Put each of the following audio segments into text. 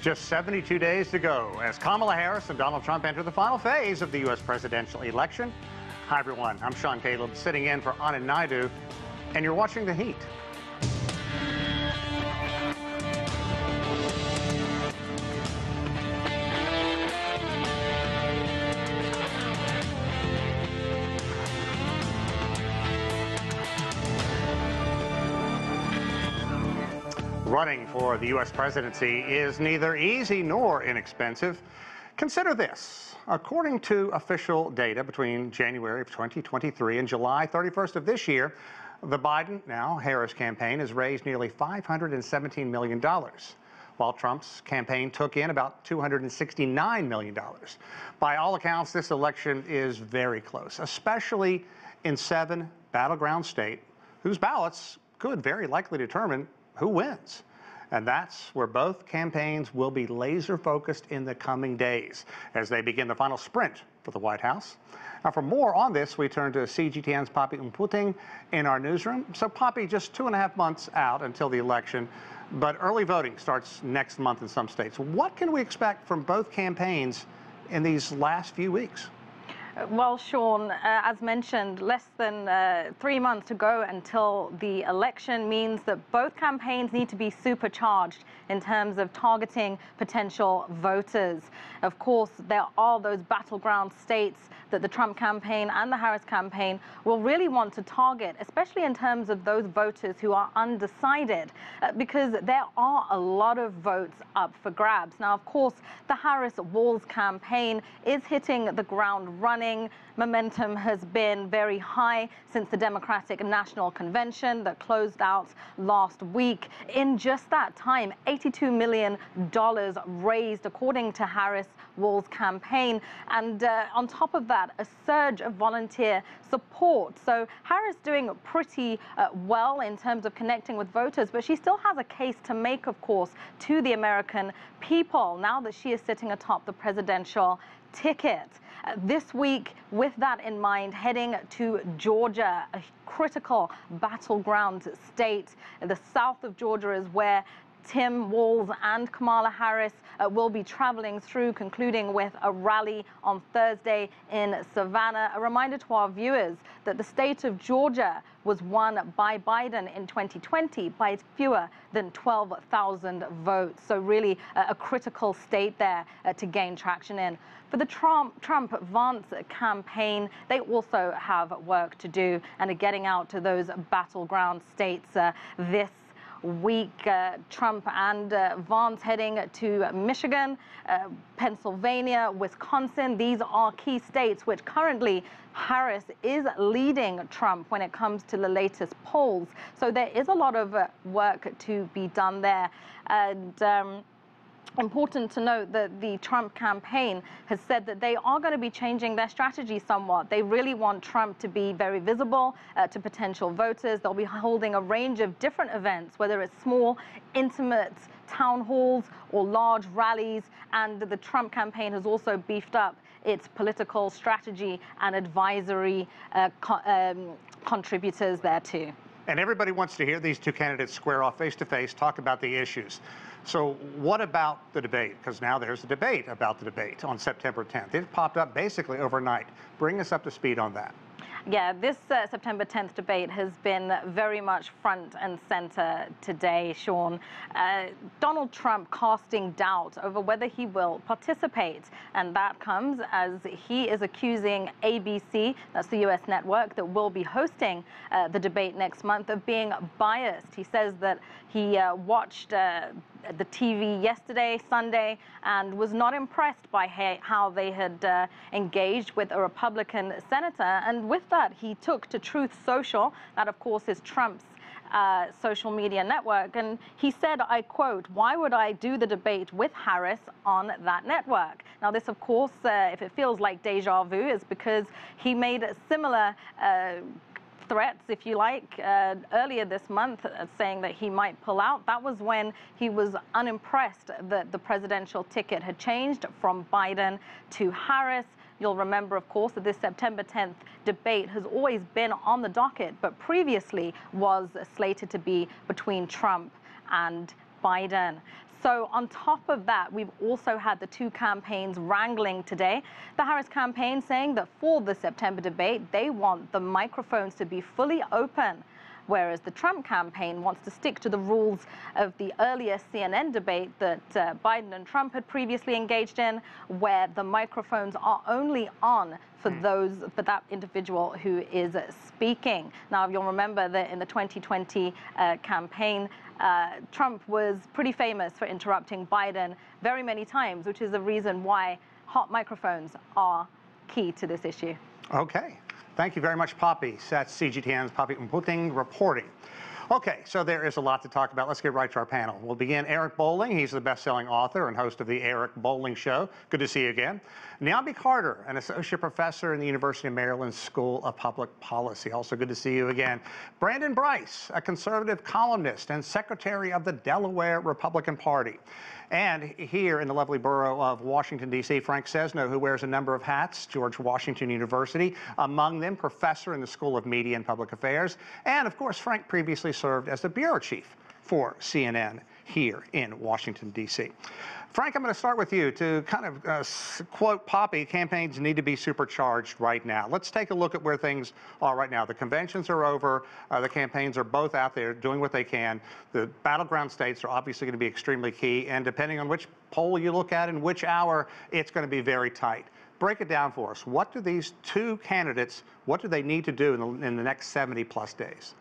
Just 72 days to go as Kamala Harris and Donald Trump enter the final phase of the U.S. presidential election. Hi, everyone. I'm Sean Callebs, sitting in for Anand Naidu, and you're watching The Heat. Running for the U.S. presidency is neither easy nor inexpensive. Consider this. According to official data between January of 2023 and July 31st of this year, the Biden, now Harris campaign has raised nearly $517 million, while Trump's campaign took in about $269 million. By all accounts, this election is very close, especially in seven battleground states whose ballots could very likely determine who wins. And that's where both campaigns will be laser focused in the coming days as they begin the final sprint for the White House. Now, for more on this, we turn to CGTN's Poppy Umputing in our newsroom. So, Poppy, just two and a half months out until the election, but early voting starts next month in some states. What can we expect from both campaigns in these last few weeks? Well, Sean, uh, as mentioned, less than uh, three months to go until the election means that both campaigns need to be supercharged in terms of targeting potential voters. Of course, there are those battleground states that the Trump campaign and the Harris campaign will really want to target, especially in terms of those voters who are undecided, uh, because there are a lot of votes up for grabs. Now, of course, the Harris Walz campaign is hitting the ground running. Momentum has been very high since the Democratic National Convention that closed out last week. In just that time, $82 million raised, according to Harris Walz campaign. And uh, on top of that, a surge of volunteer support. So Harris doing pretty uh, well in terms of connecting with voters, but she still has a case to make, of course, to the American people now that she is sitting atop the presidential ticket. Uh, this week, with that in mind, heading to Georgia, a critical battleground state. The south of Georgia is where Tim Walz and Kamala Harris uh, will be traveling through, concluding with a rally on Thursday in Savannah. A reminder to our viewers that the state of Georgia was won by Biden in 2020 by fewer than 12,000 votes. So really uh, a critical state there uh, to gain traction in. For the Trump, Trump Vance campaign, they also have work to do and are getting out to those battleground states uh, this week. Uh, Trump and uh, Vance heading to Michigan, uh, Pennsylvania, Wisconsin. These are key states which currently Harris is leading Trump when it comes to the latest polls. So there is a lot of work to be done there. And um, important to note that the Trump campaign has said that they are going to be changing their strategy somewhat. They really want Trump to be very visible uh, to potential voters. They'll be holding a range of different events, whether it's small, intimate town halls or large rallies. And the Trump campaign has also beefed up its political strategy and advisory uh, co um, contributors there too. And everybody wants to hear these two candidates square off face to face, talk about the issues. So what about the debate? Because now there's a debate about the debate on September 10th. It popped up basically overnight. Bring us up to speed on that. Yeah, this uh, September 10th debate has been very much front and center today, Sean. Uh, Donald Trump casting doubt over whether he will participate. And that comes as he is accusing ABC, that's the US network that will be hosting uh, the debate next month, of being biased. He says that he uh, watched uh, the TV yesterday, Sunday, and was not impressed by how they had uh, engaged with a Republican senator. And with that, he took to Truth Social, that of course is Trump's uh, social media network. And he said, I quote, why would I do the debate with Harris on that network? Now, this, of course, uh, if it feels like deja vu, is because he made a similar uh, threats, if you like, uh, earlier this month uh, saying that he might pull out. That was when he was unimpressed that the presidential ticket had changed from Biden to Harris. You'll remember, of course, that this September 10th debate has always been on the docket, but previously was slated to be between Trump and Biden. So, on top of that, we've also had the two campaigns wrangling today. The Harris campaign saying that for the September debate, they want the microphones to be fully open whereas the Trump campaign wants to stick to the rules of the earlier CNN debate that uh, Biden and Trump had previously engaged in, where the microphones are only on for mm. those for that individual who is speaking. Now, you'll remember that in the 2020 uh, campaign, uh, Trump was pretty famous for interrupting Biden very many times, which is the reason why hot microphones are key to this issue. Okay. Thank you very much, Poppy. That's CGTN's Poppy Mputing reporting. Okay, so there is a lot to talk about. Let's get right to our panel. We'll begin Eric Bolling. He's the best-selling author and host of the Eric Bolling Show. Good to see you again. Niambi Carter, an associate professor in the University of Maryland School of Public Policy. Also good to see you again. Brandon Brice, a conservative columnist and secretary of the Delaware Republican Party. And here in the lovely borough of Washington, D.C., Frank Sesno, who wears a number of hats, George Washington University, among them professor in the School of Media and Public Affairs. And of course, Frank previously served as the bureau chief for CNN here in Washington, D.C. Frank, I'm going to start with you to kind of uh, quote Poppy campaigns need to be supercharged right now. Let's take a look at where things are right now. The conventions are over, uh, the campaigns are both out there doing what they can. The battleground states are obviously going to be extremely key, and depending on which poll you look at and which hour, it's going to be very tight. Break it down for us. What do these two candidates, what do they need to do in the, in the next 70 plus days?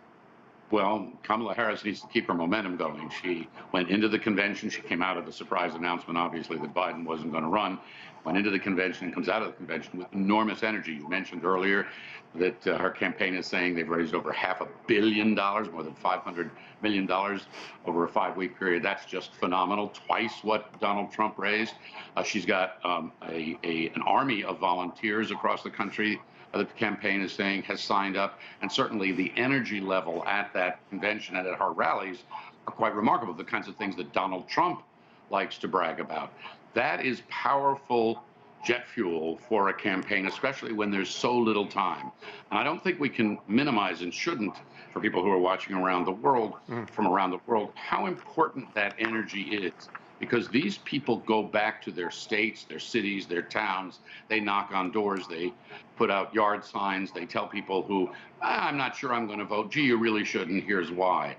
Well, Kamala Harris needs to keep her momentum going. She went into the convention. She came out of the surprise announcement, obviously, that Biden wasn't going to run. Went into the convention and comes out of the convention with enormous energy. You mentioned earlier that uh, her campaign is saying they've raised over half a billion dollars, more than $500 million over a five week period. That's just phenomenal. Twice what Donald Trump raised. Uh, she's got um, a, a, an army of volunteers across the country the campaign is saying has signed up, and certainly the energy level at that convention and at her rallies are quite remarkable. The kinds of things that Donald Trump likes to brag about. That is powerful jet fuel for a campaign, especially when there's so little time. And I don't think we can minimize and shouldn't, for people who are watching around the world, mm. from around the world, how important that energy is because these people go back to their states, their cities, their towns. They knock on doors, they put out yard signs, they tell people who, ah, I'm not sure I'm going to vote. Gee, you really shouldn't. Here's why.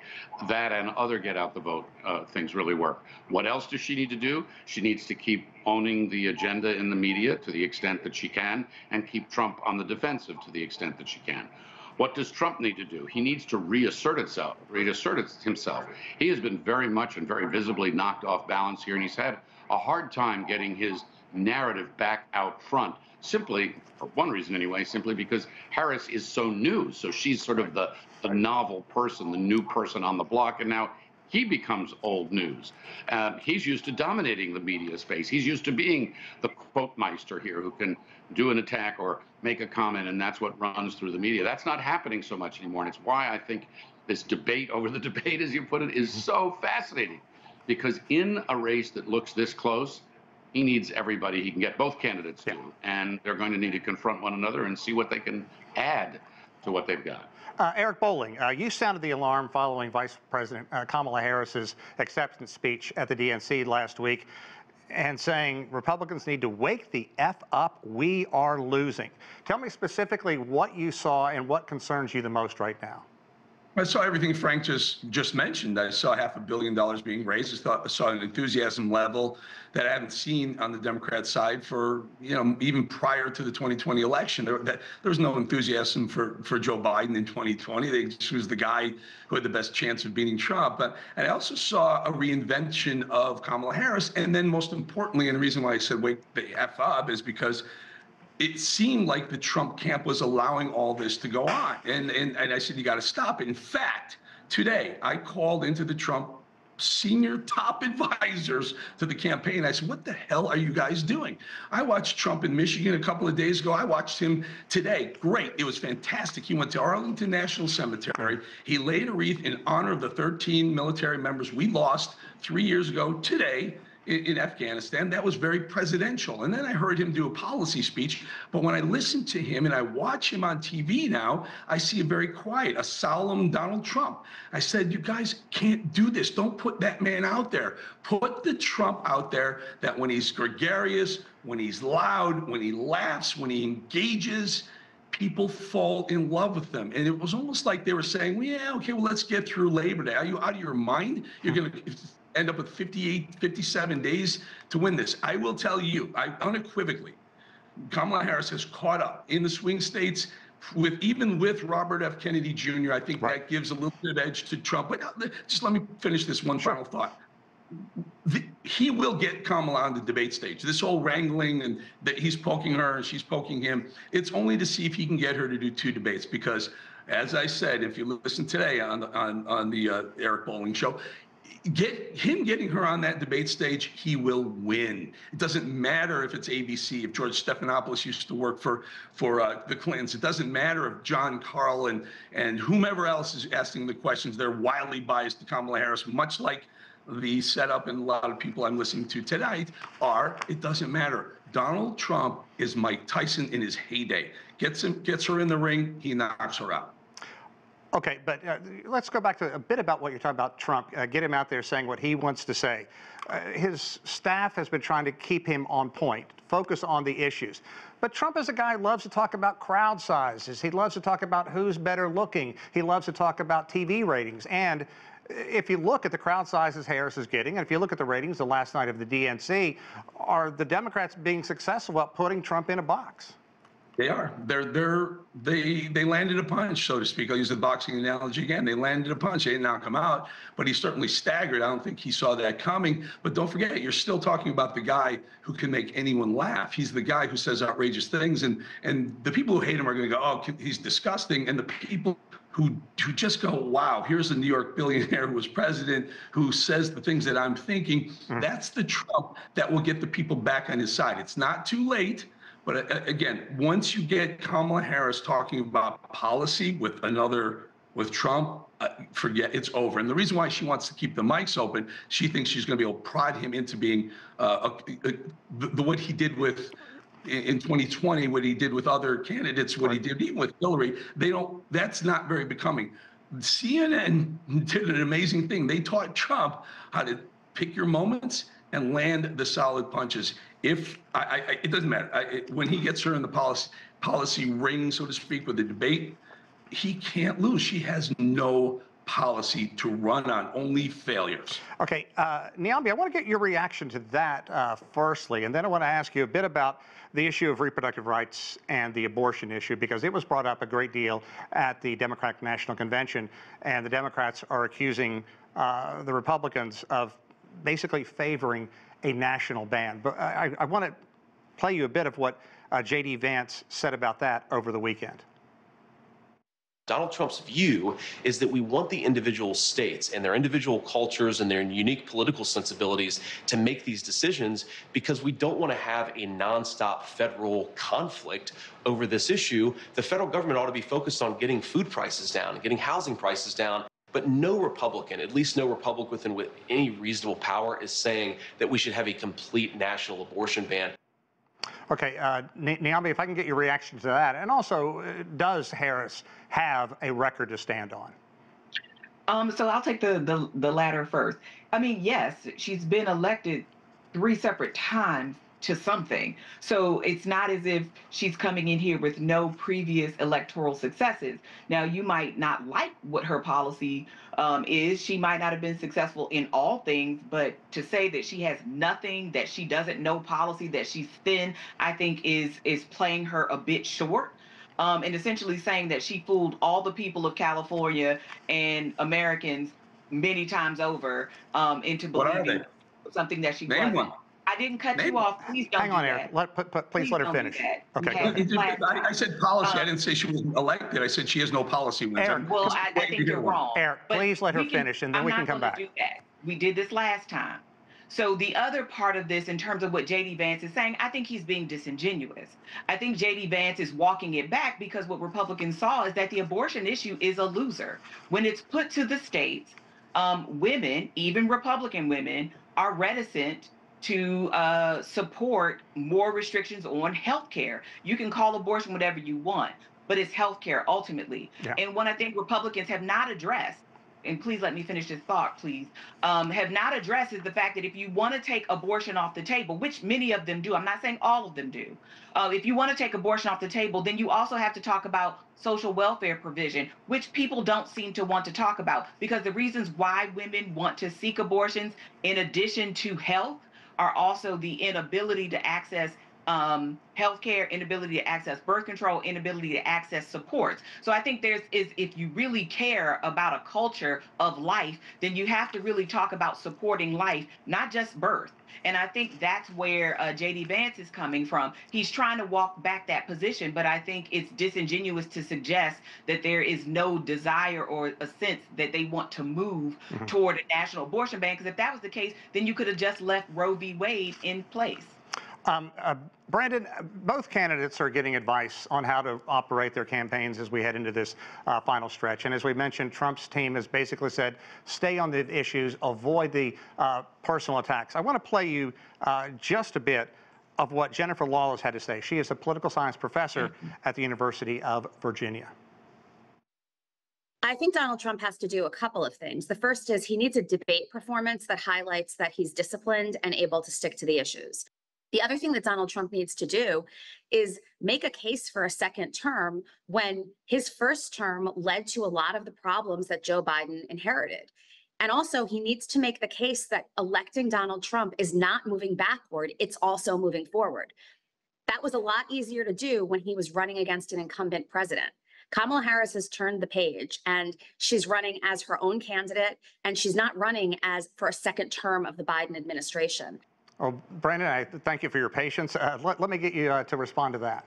That and other get out the vote uh, things really work. What else does she need to do? She needs to keep owning the agenda in the media to the extent that she can and keep Trump on the defensive to the extent that she can. What does Trump need to do? He needs to reassert itself, reassert himself. He has been very much and very visibly knocked off balance here, and he's had a hard time getting his narrative back out front. Simply, for one reason anyway, simply because Harris is so new. So she's sort of the, the novel person, the new person on the block, and now he becomes old news. Uh, he's used to dominating the media space. He's used to being the quote meister here who can do an attack or make a comment, and that's what runs through the media. That's not happening so much anymore. And it's why I think this debate over the debate, as you put it, is so fascinating. Because in a race that looks this close, he needs everybody he can get. Both candidates do. And they're going to need to confront one another and see what they can add to what they've got. Uh, Eric Bolling, uh, you sounded the alarm following Vice President uh, Kamala Harris's acceptance speech at the DNC last week and saying Republicans need to wake the F up. We are losing. Tell me specifically what you saw and what concerns you the most right now. I saw everything Frank just just mentioned. I saw half a billion dollars being raised. I, thought, saw an enthusiasm level that I haven't seen on the Democrat side for you know even prior to the 2020 election. There, that, there was no enthusiasm for for Joe Biden in 2020. They, he was the guy who had the best chance of beating Trump. But and I also saw a reinvention of Kamala Harris. And then most importantly, and the reason why I said wake the f up is because it seemed like the Trump camp was allowing all this to go on. And, and, and I said, you got to stop. In fact, today I called into the Trump senior top advisors to the campaign. I said, What the hell are you guys doing? I watched Trump in Michigan a couple of days ago. I watched him today. Great. It was fantastic. He went to Arlington National Cemetery. He laid a wreath in honor of the 13 military members we lost three years ago today in, in, Afghanistan. That was very presidential. And then I heard him do a policy speech. But when I listen to him and I watch him on TV now, I see a very quiet, a solemn Donald Trump. I said, you guys can't do this. Don't put that man out there. Put the Trump out there that when he's gregarious, when he's loud, when he laughs, when he engages, people fall in love with them. And it was almost like they were saying, well, yeah, okay, well, let's get through Labor Day. Are you out of your mind? You're going to end up with 58, 57 days to win this. I will tell you, I unequivocally, Kamala Harris has caught up in the swing states with even with Robert F. Kennedy Jr. I think right. that gives a little bit of edge to Trump. But uh, just let me finish this one sure. final thought the, he will get Kamala on the debate stage. This whole wrangling and that he's poking her and she's poking him, it's only to see if he can get her to do two debates. Because, as I said, if you listen today on the, on, on the uh, Eric Bolling show, get him getting her on that debate stage, he will win. It doesn't matter if it's ABC, if George Stephanopoulos used to work for for uh, the Clintons. It doesn't matter if Jon Karl and and whomever else is asking the questions. They're wildly biased to Kamala Harris, much like the setup and a lot of people I'm listening to tonight are it doesn't matter. Donald Trump is Mike Tyson in his heyday. Gets him, gets her in the ring, he knocks her out. Okay, but uh, let's go back to a bit about what you're talking about Trump. Uh, get him out there saying what he wants to say. Uh, his staff has been trying to keep him on point, focus on the issues. But Trump is a guy who loves to talk about crowd sizes. He loves to talk about who's better looking. He loves to talk about TV ratings. And if you look at the crowd sizes Harris is getting, and if you look at the ratings the last night of the DNC, are the Democrats being successful at putting Trump in a box? They are. They're they're they they landed a punch, so to speak. I'll use the boxing analogy again. They landed a punch. They didn't knock him out, but he certainly staggered. I don't think he saw that coming. But don't forget, you're still talking about the guy who can make anyone laugh. He's the guy who says outrageous things, and and the people who hate him are going to go, oh, he's disgusting, and the people who, who just go, wow, here's a New York billionaire who was president who says the things that I'm thinking. Mm. That's the Trump that will get the people back on his side. It's not too late. But uh, again, once you get Kamala Harris talking about policy with another, with Trump, uh, forget it's over. And the reason why she wants to keep the mics open, she thinks she's going to be able to prod him into being uh, a, a, the, what he did with in 2020, what he did with other candidates, what he did even with Hillary, they don't. That's not very becoming. CNN did an amazing thing. They taught Trump how to pick your moments and land the solid punches. If I, I it doesn't matter I, when he gets her in the policy policy ring, so to speak, with the debate, he can't lose. She has no policy to run on, only failures. Okay, uh, Niambi, I want to get your reaction to that uh, firstly, and then I want to ask you a bit about the issue of reproductive rights and the abortion issue because it was brought up a great deal at the Democratic National Convention, and the Democrats are accusing uh, the Republicans of basically favoring a national ban. But I, I want to play you a bit of what uh, J.D. Vance said about that over the weekend. Donald Trump's view is that we want the individual states and their individual cultures and their unique political sensibilities to make these decisions because we don't want to have a nonstop federal conflict over this issue. The federal government ought to be focused on getting food prices down getting housing prices down. But no Republican, at least no Republican with any reasonable power, is saying that we should have a complete national abortion ban. Okay, uh, Naomi, if I can get your reaction to that. And also, uh, does Harris have a record to stand on? Um, so I'll take the, the, the latter first. I mean, yes, she's been elected three separate times to something. So it's not as if she's coming in here with no previous electoral successes. Now, you might not like what her policy um, is. She might not have been successful in all things, but to say that she has nothing, that she doesn't know policy, that she's thin, I think is is playing her a bit short. Um, and essentially saying that she fooled all the people of California and Americans many times over um, into believing something that she Name wasn't. One. I didn't cut Maybe. you off. Please don't Hang on, do Eric. Let, put, put, please, please let her finish. Okay. I, I, said policy. Um, I didn't say she was elected. I said she has no policy. Eric, well, I, I think you're wrong. Eric, please let her can, finish, and then I'm we can come back. Do that. We did this last time. So the other part of this, in terms of what J.D. Vance is saying, I think he's being disingenuous. I think J.D. Vance is walking it back because what Republicans saw is that the abortion issue is a loser. When it's put to the states, um, women, even Republican women, are reticent to uh, support more restrictions on health care. You can call abortion whatever you want, but it's health care ultimately. Yeah. And what I think Republicans have not addressed and please let me finish this thought, please, um, have not addressed is the fact that if you want to take abortion off the table, which many of them do, I'm not saying all of them do, uh, if you want to take abortion off the table, then you also have to talk about social welfare provision, which people don't seem to want to talk about because the reasons why women want to seek abortions, in addition to health, are also the inability to access um, healthcare, inability to access birth control, inability to access supports. So I think there's is if you really care about a culture of life, then you have to really talk about supporting life, not just birth. And I think that's where uh, J.D. Vance is coming from. He's trying to walk back that position, but I think it's disingenuous to suggest that there is no desire or a sense that they want to move mm-hmm. toward a national abortion ban. Because if that was the case, then you could have just left Roe v. Wade in place. Um, uh, Brandon, both candidates are getting advice on how to operate their campaigns as we head into this uh, final stretch. And as we mentioned, Trump's team has basically said, stay on the issues, avoid the uh, personal attacks. I want to play you uh, just a bit of what Jennifer Lawless had to say. She is a political science professor mm-hmm. at the University of Virginia. I think Donald Trump has to do a couple of things. The first is he needs a debate performance that highlights that he's disciplined and able to stick to the issues. The other thing that Donald Trump needs to do is make a case for a second term when his first term led to a lot of the problems that Joe Biden inherited. And also, he needs to make the case that electing Donald Trump is not moving backward, it's also moving forward. That was a lot easier to do when he was running against an incumbent president. Kamala Harris has turned the page and she's running as her own candidate, and she's not running as for a second term of the Biden administration. Well, Brandon, I thank you for your patience. Uh, let, let, me get you uh, to respond to that.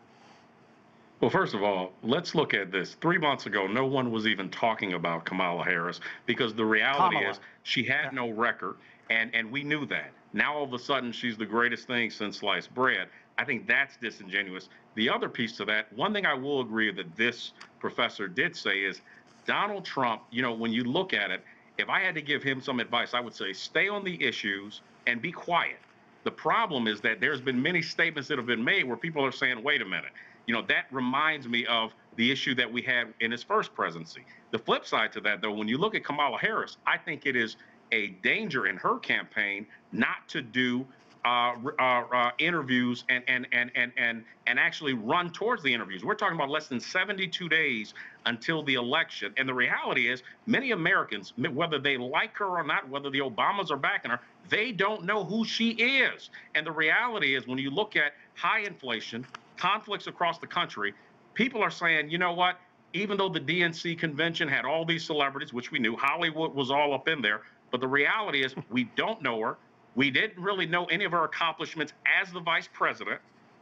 Well, first of all, let's look at this. Three months ago, no one was even talking about Kamala Harris because the reality Kamala. is she had yeah. no record, and, and we knew that. Now, all of a sudden, she's the greatest thing since sliced bread. I think that's disingenuous. The other piece to that, one thing I will agree that this professor did say is Donald Trump, you know, when you look at it, if I had to give him some advice, I would say stay on the issues and be quiet the problem is that there's been many statements that have been made where people are saying, wait a minute, you know, that reminds me of the issue that we had in his first presidency. The flip side to that, though, when you look at Kamala Harris, I think it is a danger in her campaign not to do uh, uh, uh, interviews and, and, and, and, and, and actually run towards the interviews. We're talking about less than 72 days until the election. And the reality is, many Americans, whether they like her or not, whether the Obamas are backing her, they don't know who she is. And the reality is, when you look at high inflation, conflicts across the country, people are saying, you know what? Even though the DNC convention had all these celebrities, which we knew, Hollywood was all up in there, but the reality is we don't know her. We didn't really know any of her accomplishments as the vice president,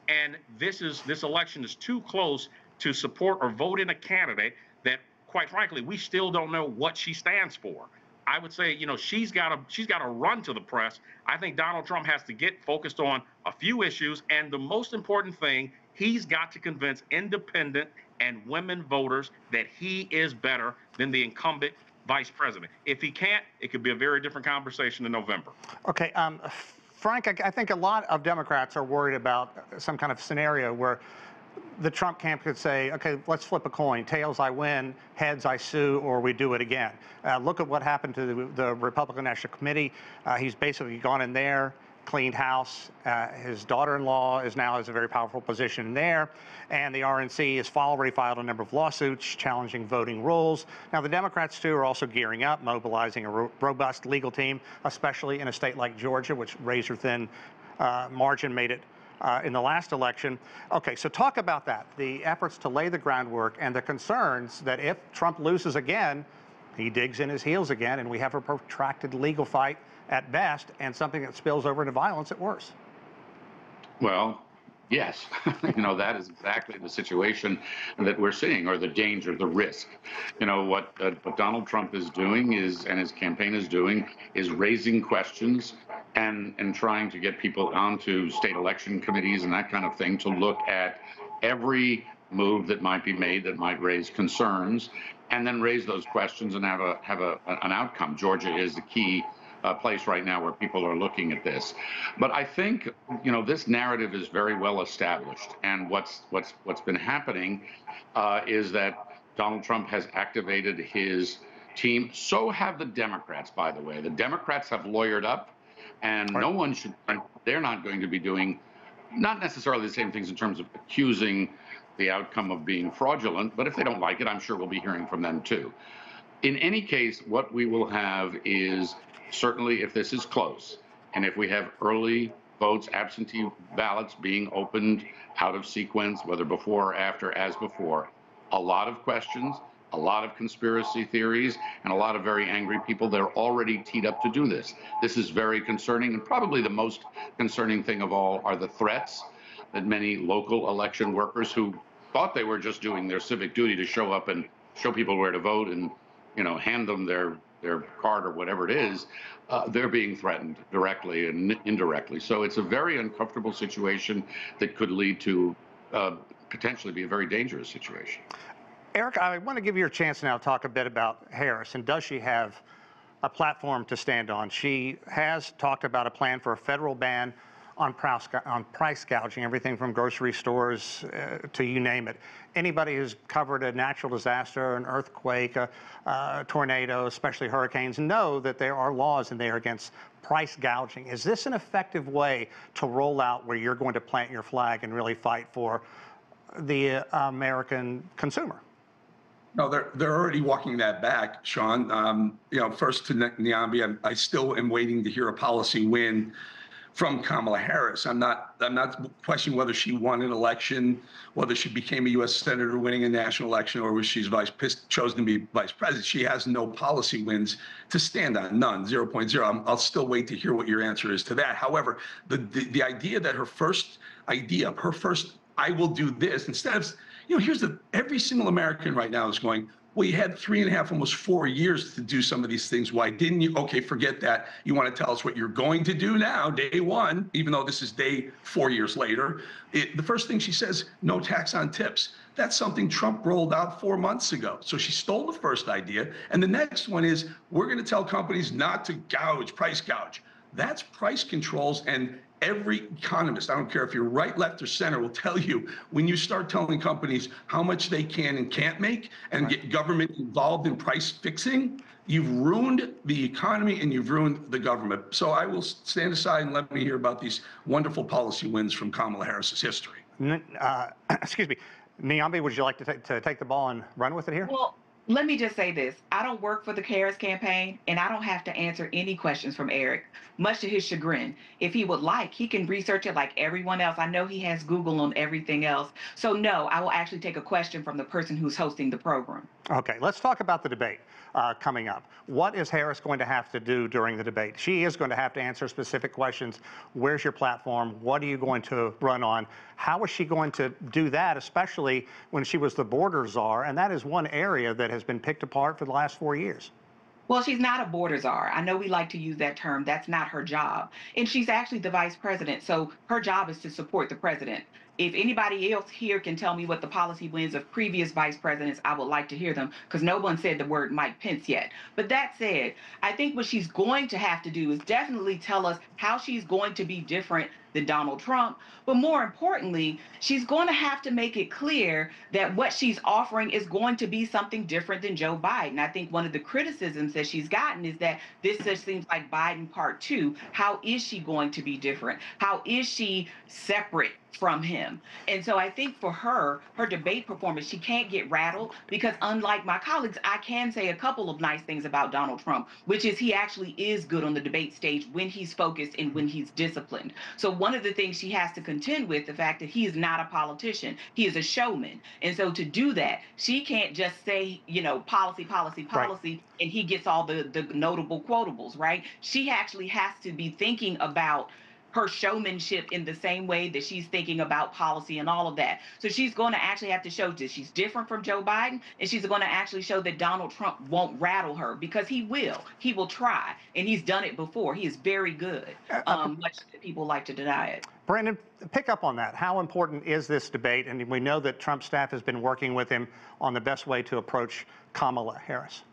and this is this election is too close to support or vote in a candidate that, quite frankly, we still don't know what she stands for. I would say, you know, she's got to she's got to run to the press. I think Donald Trump has to get focused on a few issues, and the most important thing, he's got to convince independent and women voters that he is better than the incumbent vice president. If he can't, it could be a very different conversation in November. Okay. Um, Frank, I, I think a lot of Democrats are worried about some kind of scenario where the Trump camp could say, okay, let's flip a coin. Tails, I win. Heads, I sue, or we do it again. Uh, look at what happened to the, the Republican National Committee. Uh, he's basically gone in there cleaned house. Uh, his daughter-in-law is now has a very powerful position there, and the RNC has already filed a number of lawsuits challenging voting rules. Now, the Democrats too are also gearing up, mobilizing a ro robust legal team, especially in a state like Georgia, which razor-thin uh, margin made it uh, in the last election. Okay, so talk about that, the efforts to lay the groundwork and the concerns that if Trump loses again, he digs in his heels again and we have a protracted legal fight at best and something that spills over into violence at worst. Well, yes. you know, that is exactly the situation that we're seeing, or the danger, the risk. You know, what, uh, what Donald Trump is doing is, and his campaign is doing, is raising questions and, and trying to get people onto state election committees and that kind of thing to look at every move that might be made that might raise concerns and then raise those questions and have a have a, an outcome. Georgia is the key uh, place right now where people are looking at this. But I think you know this narrative is very well established, and what's what's what's been happening uh, is that Donald Trump has activated his team. So have the Democrats, by the way. The Democrats have lawyered up, and no one should. They're not going to be doing not necessarily the same things in terms of accusing the outcome of being fraudulent, but if they don't like it, I'm sure we'll be hearing from them too. In any case, what we will have is certainly if this is close, and if we have early votes, absentee ballots being opened out of sequence, whether before or after, as before, a lot of questions, a lot of conspiracy theories, and a lot of very angry people. They're already teed up to do this. This is very concerning, and probably the most concerning thing of all are the threats that many local election workers who thought they were just doing their civic duty to show up and show people where to vote and you know hand them their their card or whatever it is, uh, they're being threatened directly and indirectly. So it's a very uncomfortable situation that could lead to uh, potentially be a very dangerous situation. Eric, I want to give you a chance now to talk a bit about Harris and does she have a platform to stand on? She has talked about a plan for a federal ban on price, on price gouging, everything from grocery stores uh, to you name it. Anybody who's covered a natural disaster, an earthquake, a, a tornado, especially hurricanes, know that there are laws in there against price gouging. Is this an effective way to roll out where you're going to plant your flag and really fight for the American consumer? No, they're they're already walking that back, Sean. Um, you know, first to Niambi, I still am waiting to hear a policy win from Kamala Harris. I'm not I'm not questioning whether she won an election, whether she became a U.S. senator winning a national election, or was she's vice chosen to be vice president. She has no policy wins to stand on, none, 0.0. i will still wait to hear what your answer is to that. However, the, the the idea that her first idea, her first I will do this instead of you know, here's the every single American right now is going, well, you had three and a half, almost four years to do some of these things. Why didn't you? Okay, forget that. You want to tell us what you're going to do now, day one, even though this is day four years later. It, the first thing she says, no tax on tips. That's something Trump rolled out four months ago. So she stole the first idea. And the next one is, we're going to tell companies not to gouge, price gouge. That's price controls and every economist, I don't care if you're right, left, or center, will tell you when you start telling companies how much they can and can't make and right. get government involved in price fixing, you've ruined the economy and you've ruined the government. So I will stand aside and let me hear about these wonderful policy wins from Kamala Harris's history. Uh, excuse me. Niambi, would you like to, to take the ball and run with it here? Well, let me just say this. I don't work for the Harris campaign, and I don't have to answer any questions from Eric, much to his chagrin. If he would like, he can research it like everyone else. I know he has Google on everything else. So, no, I will actually take a question from the person who's hosting the program. Okay, let's talk about the debate uh, coming up. What is Harris going to have to do during the debate? She is going to have to answer specific questions. Where's your platform? What are you going to run on? How is she going to do that, especially when she was the border czar? And that is one area that has been picked apart for the last four years. Well, she's not a border czar. I know we like to use that term. That's not her job. And she's actually the vice president. So her job is to support the president. If anybody else here can tell me what the policy wins of previous vice presidents, I would like to hear them because no one said the word Mike Pence yet. But that said, I think what she's going to have to do is definitely tell us how she's going to be different than Donald Trump. But more importantly, she's going to have to make it clear that what she's offering is going to be something different than Joe Biden. I think one of the criticisms that she's gotten is that this just seems like Biden part two. How is she going to be different? How is she separate from him. And so I think for her, her debate performance, she can't get rattled because unlike my colleagues, I can say a couple of nice things about Donald Trump, which is he actually is good on the debate stage when he's focused and when he's disciplined. So one of the things she has to contend with the fact that he is not a politician. He is a showman. And so to do that, she can't just say, you know, policy, policy, policy, right. and he gets all the, the notable quotables, right? She actually has to be thinking about her showmanship in the same way that she's thinking about policy and all of that. So she's going to actually have to show that she's different from Joe Biden, and she's going to actually show that Donald Trump won't rattle her because he will. He will try, and he's done it before. He is very good. Uh, uh, um, much people like to deny it. Brandon, pick up on that. How important is this debate? And we know that Trump staff has been working with him on the best way to approach Kamala Harris.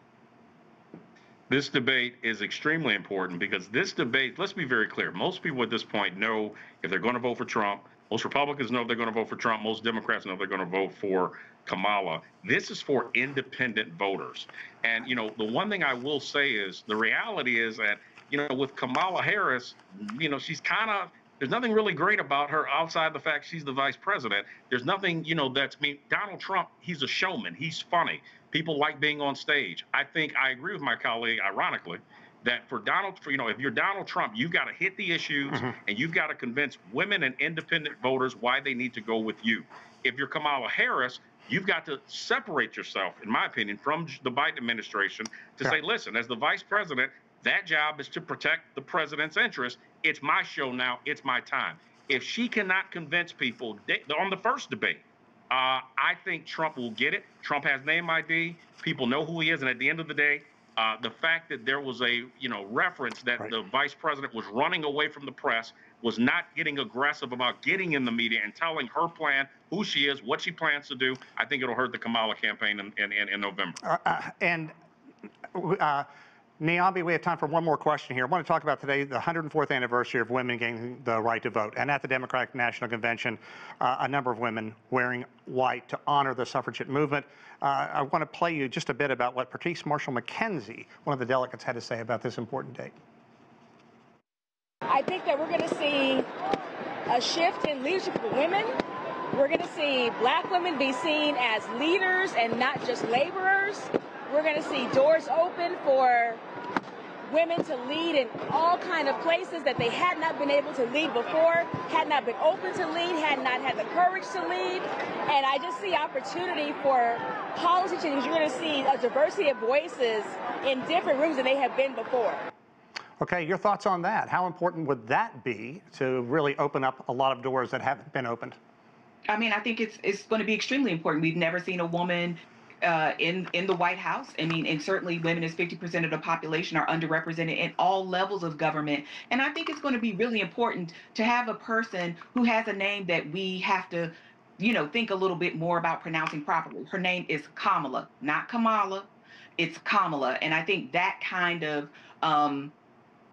This debate is extremely important because this debate, let's be very clear, most people at this point know if they're going to vote for Trump, most Republicans know they're going to vote for Trump, most Democrats know they're going to vote for Kamala. This is for independent voters. And, you know, the one thing I will say is the reality is that, you know, with Kamala Harris, you know, she's kind of there's nothing really great about her outside the fact she's the vice president. There's nothing, you know, that's I mean, Donald Trump, he's a showman. He's funny. People like being on stage. I think I agree with my colleague, ironically, that for Donald, for, you know, if you're Donald Trump, you've got to hit the issues mm-hmm. and you've got to convince women and independent voters why they need to go with you. If you're Kamala Harris, you've got to separate yourself, in my opinion, from the Biden administration to say, listen, as the vice president, that job is to protect the president's interest. It's my show now. It's my time. If she cannot convince people on the first debate, uh, I think Trump will get it. Trump has name ID. People know who he is, and at the end of the day, uh, the fact that there was a you know reference that right. the vice president was running away from the press, was not getting aggressive about getting in the media and telling her plan, who she is, what she plans to do. I think it'll hurt the Kamala campaign in in, in November. Uh, uh and uh, Niambi, we have time for one more question here. I want to talk about today the 104th anniversary of women gaining the right to vote. And at the Democratic National Convention, uh, a number of women wearing white to honor the suffragette movement. Uh, I want to play you just a bit about what Patrice Marshall McKenzie, one of the delegates, had to say about this important date. I think that we're going to see a shift in leadership for women. We're going to see black women be seen as leaders and not just laborers. We're going to see doors open for women to lead in all kind of places that they had not been able to lead before, had not been open to lead, had not had the courage to lead. And I just see opportunity for policy change. You're going to see a diversity of voices in different rooms than they have been before. Okay, your thoughts on that? How important would that be to really open up a lot of doors that haven't been opened? I mean, I think it's it's going to be extremely important. We've never seen a woman uh, in in the White House. I mean, and certainly women as 50% of the population are underrepresented in all levels of government. And I think it's going to be really important to have a person who has a name that we have to, you know, think a little bit more about pronouncing properly. Her name is Kamala, not Kamala. It's Kamala, and I think that kind of um,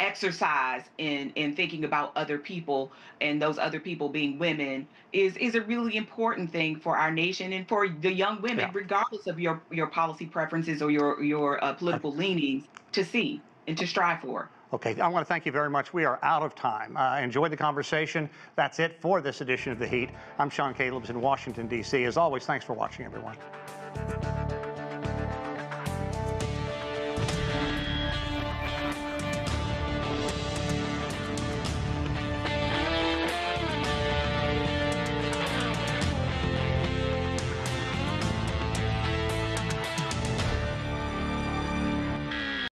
exercise in in thinking about other people and those other people being women is is a really important thing for our nation and for the young women yeah. regardless of your your policy preferences or your your uh, political leanings to see and to strive for Okay, I want to thank you very much. We are out of time. Uh, enjoyed the conversation. That's it for this edition of The Heat. I'm Sean Callebs in Washington, D.C. As always, thanks for watching, everyone.